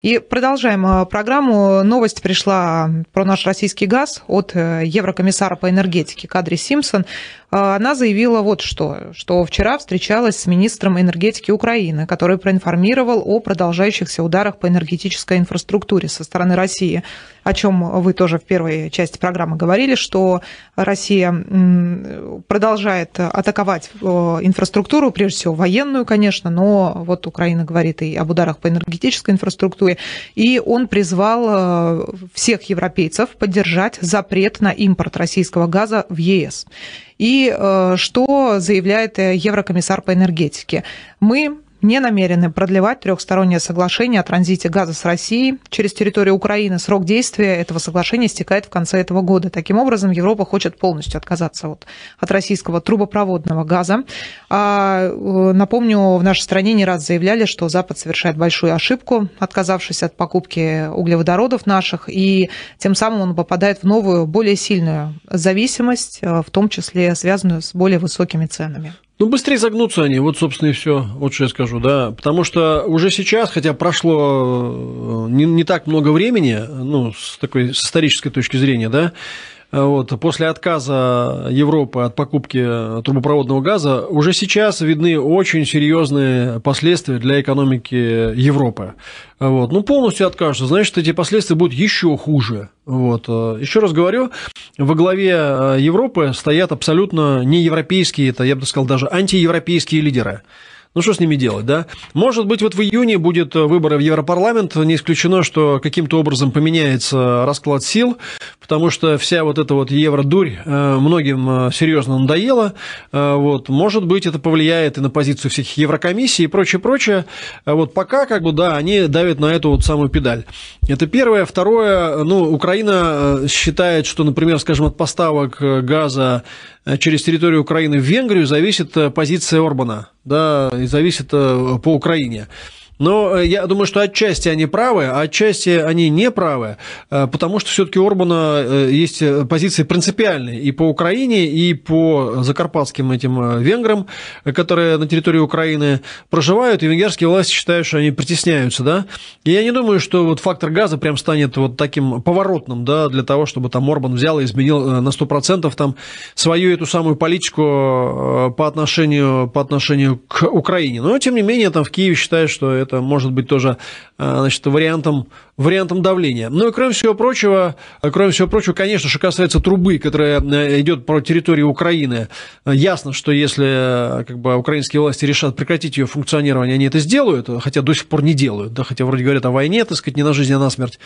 И продолжаем э, программу. Новость пришла про наш российский газ от э, еврокомиссара по энергетике Кадри Симпсон. Э, она заявила вот что, что вчера встречалась с министром энергетики Украины, который проинформировал о продолжающихся ударах по энергетической инфраструктуре со стороны России, о чем вы тоже в первой части программы говорили, что Россия продолжает атаковать инфраструктуру, прежде всего военную, конечно, но вот Украина говорит и об ударах по энергетической инфраструктуре, Москвы. И он призвал э, всех европейцев поддержать запрет на импорт российского газа в ЕС. И э, что заявляет э, Еврокомиссар по энергетике? Мы не намерены продлевать трехстороннее соглашение о транзите газа с Россией через территорию Украины. Срок действия этого соглашения истекает в конце этого года. Таким образом, Европа хочет полностью отказаться от, от российского трубопроводного газа. А, э, напомню, в нашей стране не раз заявляли, что Запад совершает большую ошибку, отказавшись от покупки углеводородов наших, и тем самым он попадает в новую, более сильную зависимость, э, в том числе связанную с более высокими ценами. Ну, быстрее загнутся они, вот, собственно, и все. Вот что я скажу, да. Потому что уже сейчас, хотя прошло э, не, не так много времени, ну, с такой с исторической точки зрения, да, вот, после отказа Европы от покупки трубопроводного газа уже сейчас видны очень серьезные последствия для экономики Европы. Вот. Ну, полностью откажутся, значит, эти последствия будут еще хуже. Вот. Еще раз говорю, во главе Европы стоят абсолютно неевропейские, это, я бы сказал, даже антиевропейские лидеры. Ну, что с ними делать, да? Может быть, вот в июне будет выборы в Европарламент, не исключено, что каким-то образом поменяется расклад сил, потому что вся вот эта вот евродурь э, многим э, серьезно надоела. Э, вот. Может быть, это повлияет и на позицию всех Еврокомиссий и прочее, прочее. Вот пока, как бы, да, они давят на эту вот самую педаль. Это первое. Второе, ну, Украина считает, что, например, скажем, от поставок газа через территорию Украины в Венгрию зависит позиция Орбана да, и зависит э, по Украине. Но э, я думаю, что отчасти они правы, а отчасти они не правы, э, потому что все-таки у Орбана э, есть позиции принципиальные и по Украине, и по закарпатским этим венграм, которые на территории Украины проживают, и венгерские власти считают, что они притесняются, да. И я не думаю, что вот фактор газа прям станет вот таким поворотным, да, для того, чтобы там Орбан взял и изменил на 100% там свою эту самую политику по отношению, по отношению к Украине. Но, тем не менее, там в Киеве считают, что это может быть тоже э, значит, вариантом, вариантом давления. Ну и кроме всего прочего, кроме всего прочего, конечно, что касается трубы, которая э, идет по территории Украины, ясно, что если э, как бы, украинские власти решат прекратить ее функционирование, они это сделают, хотя до сих пор не делают, да, хотя вроде говорят о войне, так сказать, не на жизнь, а на смерть.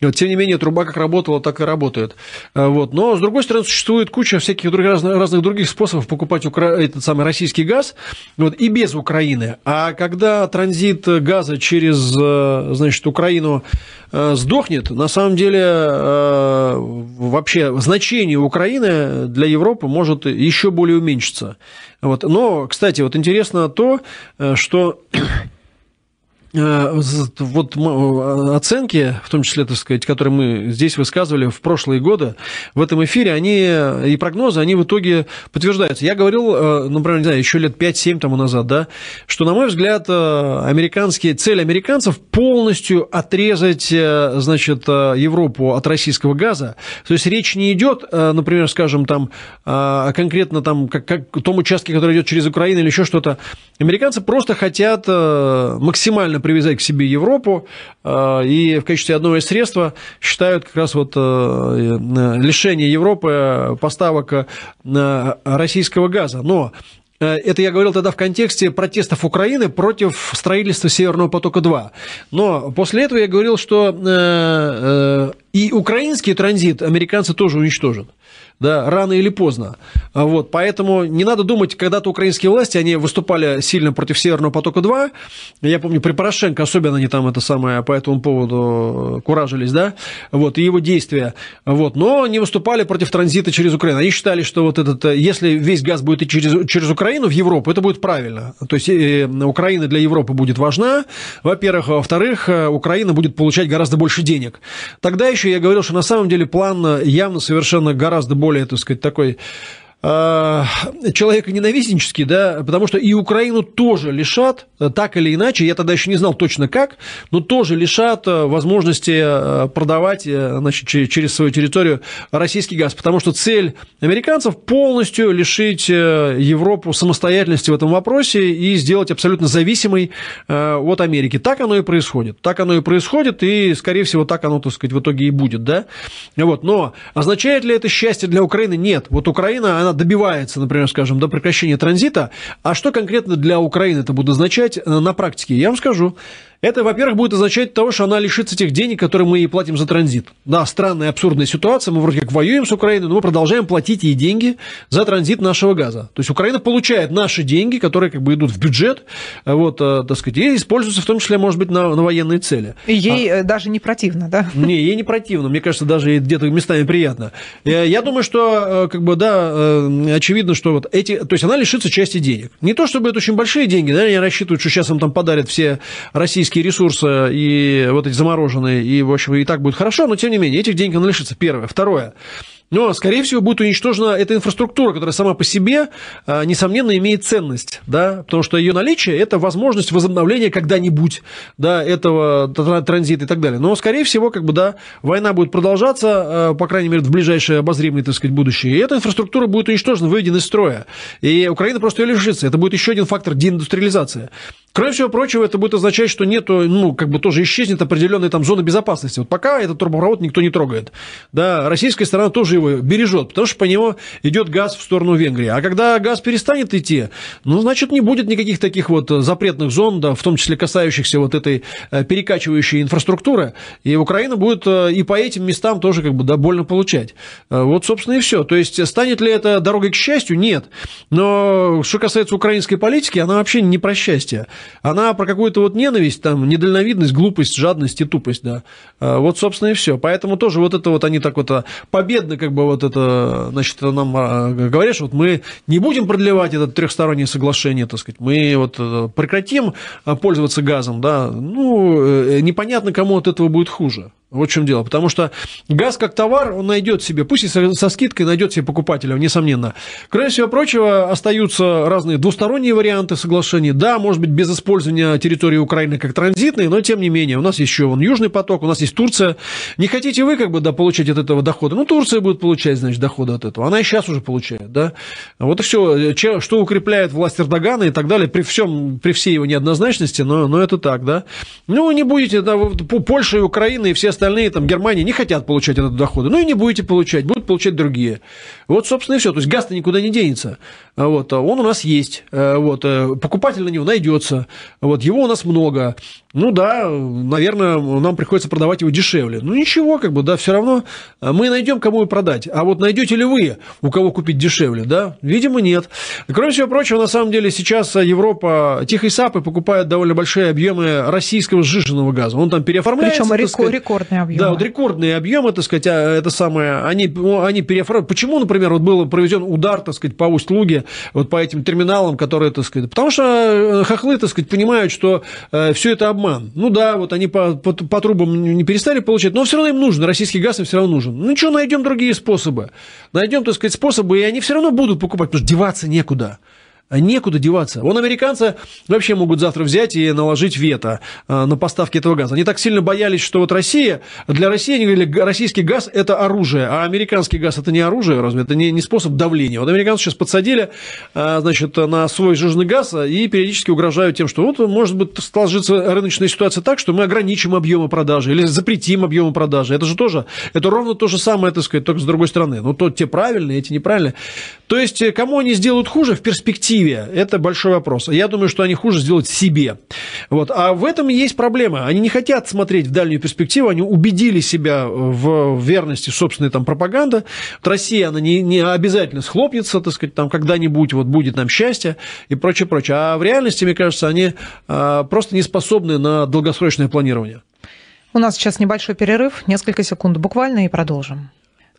И вот, тем не менее, труба как работала, так и работает. Вот. Но, с другой стороны, существует куча всяких других, разных, разных других способов покупать укра... этот самый российский газ вот, и без Украины. А когда транзит газа через, э, значит, Украину э, сдохнет, на самом деле э, вообще значение Украины для Европы может еще более уменьшиться. Вот. Но, кстати, вот интересно то, что вот э, оценки, в том числе, так сказать, которые мы здесь высказывали в прошлые годы, в этом эфире, они и прогнозы, они в итоге подтверждаются. Я говорил, э, например, не знаю, еще лет 5-7 тому назад, да, что, на мой взгляд, американские, цель американцев полностью отрезать, значит, Европу от российского газа. То есть речь не идет, например, скажем, там, конкретно там, как, как том участке, который идет через Украину или еще что-то. Американцы просто хотят максимально привязать к себе Европу, э, и в качестве одного из средства считают как раз вот э, э, лишение Европы поставок российского газа. Но это я говорил тогда в контексте протестов Украины против строительства Северного потока-2. Но после этого я говорил, что и украинский транзит американцы тоже уничтожат да, рано или поздно. А вот, поэтому не надо думать, когда-то украинские власти, они выступали сильно против Северного потока-2. Я помню, при Порошенко особенно они там это самое по этому поводу куражились, да, вот, и его действия. Вот, но не выступали против транзита через Украину. Они считали, что вот этот, если весь газ будет идти через, через Украину в Европу, это будет правильно. То есть э, Украина для Европы будет важна, во-первых. Во-вторых, э, Украина будет получать гораздо больше денег. Тогда еще я говорил, что на самом деле план явно совершенно гораздо более так сказать, такой э, человеконенавистнический, да, потому что и Украину тоже лишат, так или иначе, я тогда еще не знал точно как, но тоже лишат возможности продавать значит, через свою территорию российский газ, потому что цель американцев полностью лишить Европу самостоятельности в этом вопросе и сделать абсолютно зависимой от Америки. Так оно и происходит. Так оно и происходит, и, скорее всего, так оно, так сказать, в итоге и будет, да. Вот. Но означает ли это счастье для Украины? Нет. Вот Украина, она добивается, например, скажем, до прекращения транзита. А что конкретно для Украины это будет означать э, на практике? Я вам скажу. Это, во-первых, будет означать того, что она лишится тех денег, которые мы ей платим за транзит. Да, странная, абсурдная ситуация. Мы вроде как воюем с Украиной, но мы продолжаем платить ей деньги за транзит нашего газа. То есть Украина получает наши деньги, которые как бы идут в бюджет, э, вот, э, так сказать, и используются в том числе, может быть, на, на военные цели. И ей а... даже не противно, да? Не, ей не противно. Мне кажется, даже где-то местами приятно. Я думаю, что, как бы, да, очевидно, что вот эти... То есть она лишится части денег. Не то, чтобы это очень большие деньги, да, я рассчитываю, что сейчас им там подарят все российские российские ресурсы и вот эти замороженные, и, в общем, и так будет хорошо, но, тем не менее, этих денег она лишится. Первое. Второе. Но, скорее всего, будет уничтожена эта инфраструктура, которая сама по себе, а, несомненно, имеет ценность, да, потому что ее наличие – это возможность возобновления когда-нибудь, да, этого транзита и так далее. Но, скорее всего, как бы, да, война будет продолжаться, а, по крайней мере, в ближайшее обозримое, так сказать, будущее, и эта инфраструктура будет уничтожена, выведена из строя, и Украина просто ее лишится. Это будет еще один фактор деиндустриализации. Кроме всего прочего, это будет означать, что нету, ну, как бы тоже исчезнет определенная там зона безопасности. Вот пока этот трубопровод никто не трогает. Да, российская сторона тоже его бережет, потому что по нему идет газ в сторону Венгрии. А когда газ перестанет идти, ну, значит, не будет никаких таких вот запретных зон, да, в том числе касающихся вот этой э, перекачивающей инфраструктуры, и Украина будет э, и по этим местам тоже как бы, да, больно получать. Э, вот, собственно, и все. То есть, станет ли это дорогой к счастью? Нет. Но что касается украинской политики, она вообще не про счастье она про какую-то вот ненависть, там, недальновидность, глупость, жадность и тупость, да. А, вот, собственно, и все. Поэтому тоже вот это вот они так вот а, победно, как бы вот это, значит, нам а, говорят, что вот мы не будем продлевать это трехстороннее соглашение, так сказать, мы вот э, прекратим пользоваться газом, да, ну, э, непонятно, кому от этого будет хуже. Вот в чем дело. Потому что газ как товар, он найдет себе, пусть и со, скидкой найдет себе покупателя, несомненно. Кроме всего прочего, остаются разные двусторонние варианты соглашений. Да, может быть, без использования территории Украины как транзитной, но тем не менее, у нас еще вон Южный поток, у нас есть Турция. Не хотите вы как бы да, получать от этого дохода? Ну, Турция будет получать, значит, доходы от этого. Она и сейчас уже получает, да. Вот и все. Что укрепляет власть Эрдогана и так далее, при всем, при всей его неоднозначности, но, но это так, да. Ну, не будете, да, Польша и Украина и все остальные, там, Германия не хотят получать этот доходы. Ну и не будете получать, будут получать другие. Вот, собственно, и все. То есть газ-то никуда не денется. Вот, он у нас есть. Э, вот, э, покупатель на него найдется. Вот, его у нас много. Ну да, наверное, нам приходится продавать его дешевле. Ну ничего, как бы, да, все равно мы найдем, кому и продать. А вот найдете ли вы, у кого купить дешевле, да? Видимо, нет. Кроме всего прочего, на самом деле сейчас Европа тихой сапы покупает довольно большие объемы российского сжиженного газа. Он там переоформляется. Причем рекорд, рекордные объемы. Да, вот рекордные объемы, так сказать, а, это самое, они, они переоформляют. Почему, например, вот был проведен удар, так сказать, по Усть-Луге, вот по этим терминалам, которые, так сказать, потому что э, хохлы, так сказать, понимают, что э, все это обман. Ну да, вот они по, по, по трубам не перестали получать, но все равно им нужен, российский газ им все равно нужен. Ну ничего, найдем другие способы. Найдем, так сказать, способы, и они все равно будут покупать, потому что деваться некуда. А некуда деваться. Вон американцы вообще могут завтра взять и наложить вето а, на поставки этого газа. Они так сильно боялись, что вот Россия, для России, они говорили, российский газ – это оружие, а американский газ – это не оружие, разве? Это не, не способ давления. Вот американцы сейчас подсадили, а, значит, на свой жирный газ и периодически угрожают тем, что вот может быть сложится рыночная ситуация так, что мы ограничим объемы продажи или запретим объемы продажи. Это же тоже, это ровно то же самое, так сказать, только с другой стороны. Ну, то те правильные, эти неправильные. То есть, кому они сделают хуже в перспективе, перспективе, это большой вопрос. Я думаю, что они хуже сделают себе. Вот. А в этом есть проблема. Они не хотят смотреть в дальнюю перспективу, они убедили себя в верности собственной там, пропаганды. Вот Россия, она не, не обязательно схлопнется, так сказать, там когда-нибудь вот будет нам счастье и прочее, прочее. А в реальности, мне кажется, они а, просто не способны на долгосрочное планирование. У нас сейчас небольшой перерыв, несколько секунд буквально, и продолжим.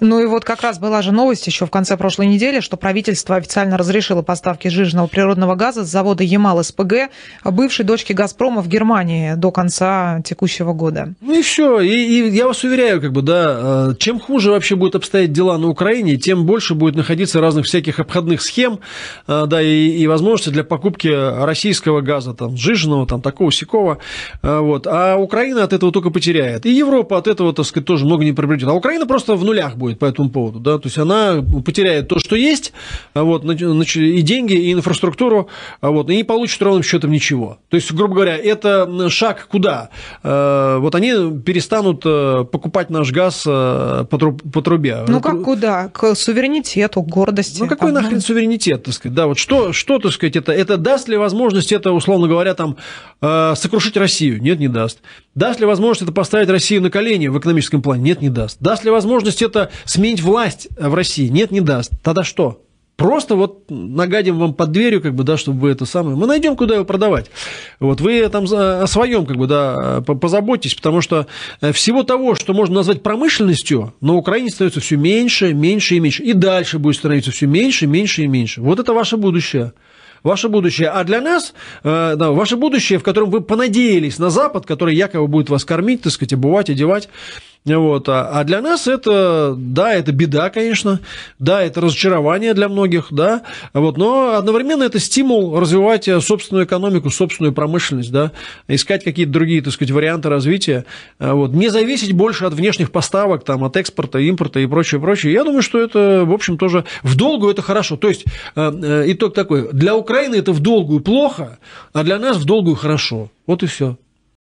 Ну и вот как раз была же новость еще в конце прошлой недели, что правительство официально разрешило поставки сжиженного природного газа с завода Ямал СПГ, бывшей дочки Газпрома в Германии до конца текущего года. Ну и все. И, и я вас уверяю, как бы, да, э, чем хуже вообще будут обстоять дела на Украине, тем больше будет находиться разных всяких обходных схем, э, да, и, и возможности для покупки российского газа, там, сжиженного, там, такого сякого. Э, вот. А Украина от этого только потеряет. И Европа от этого, так сказать, тоже много не приобретет. А Украина просто в нулях будет по этому поводу, да, то есть она потеряет то, что есть, а вот, и деньги, и инфраструктуру, а вот, и не получит ровным счетом ничего. То есть, грубо говоря, это шаг куда? Э, вот они перестанут э, покупать наш газ э, по трубе. Ну, как куда? К суверенитету, к гордости. Ну, какой нахрен суверенитет, так сказать, да, вот что, что, так сказать, это, это даст ли возможность это, условно говоря, там, сокрушить Россию? Нет, не даст. Даст ли возможность это поставить Россию на колени в экономическом плане? Нет, не даст. Даст ли возможность это сменить власть в России? Нет, не даст. Тогда что? Просто вот нагадим вам под дверью, как бы, да, чтобы вы это самое... Мы найдем, куда его продавать. Вот вы там о своем, как бы, да, позаботьтесь, потому что э, всего того, что можно назвать промышленностью, на Украине становится все меньше, меньше и меньше. И дальше будет становиться все меньше, меньше и меньше. Вот это ваше будущее ваше будущее. А для нас, э, да, ваше будущее, в котором вы понадеялись на Запад, который якобы будет вас кормить, так сказать, обувать, одевать, вот. А, а для нас это, да, это беда, конечно, да, это разочарование для многих, да, вот, но одновременно это стимул развивать собственную экономику, собственную промышленность, да, искать какие-то другие, так сказать, варианты развития, а вот, не зависеть больше от внешних поставок, там, от экспорта, импорта и прочее, прочее. Я думаю, что это, в общем, тоже в долгую это хорошо. То есть, э, э, итог такой, для Украины это в долгую плохо, а для нас в долгую хорошо. Вот и все.